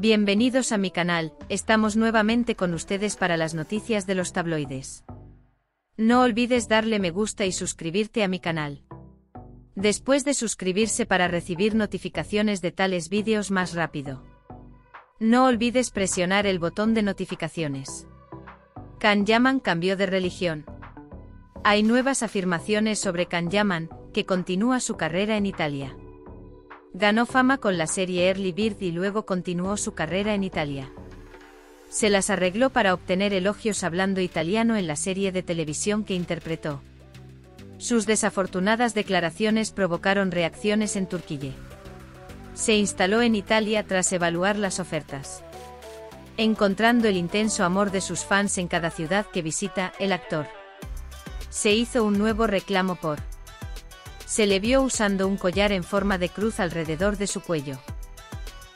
Bienvenidos a mi canal, estamos nuevamente con ustedes para las noticias de los tabloides. No olvides darle me gusta y suscribirte a mi canal. Después de suscribirse para recibir notificaciones de tales vídeos más rápido. No olvides presionar el botón de notificaciones. Kan Yaman cambió de religión. Hay nuevas afirmaciones sobre Kan Yaman, que continúa su carrera en Italia. Ganó fama con la serie Early Bird y luego continuó su carrera en Italia. Se las arregló para obtener elogios hablando italiano en la serie de televisión que interpretó. Sus desafortunadas declaraciones provocaron reacciones en Turquía. Se instaló en Italia tras evaluar las ofertas. Encontrando el intenso amor de sus fans en cada ciudad que visita, el actor se hizo un nuevo reclamo por se le vio usando un collar en forma de cruz alrededor de su cuello.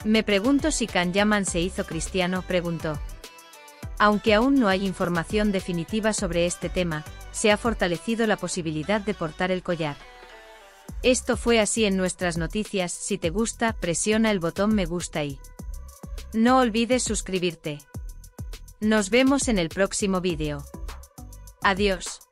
Me pregunto si Kan Yaman se hizo cristiano, preguntó. Aunque aún no hay información definitiva sobre este tema, se ha fortalecido la posibilidad de portar el collar. Esto fue así en nuestras noticias, si te gusta, presiona el botón me gusta y no olvides suscribirte. Nos vemos en el próximo vídeo. Adiós.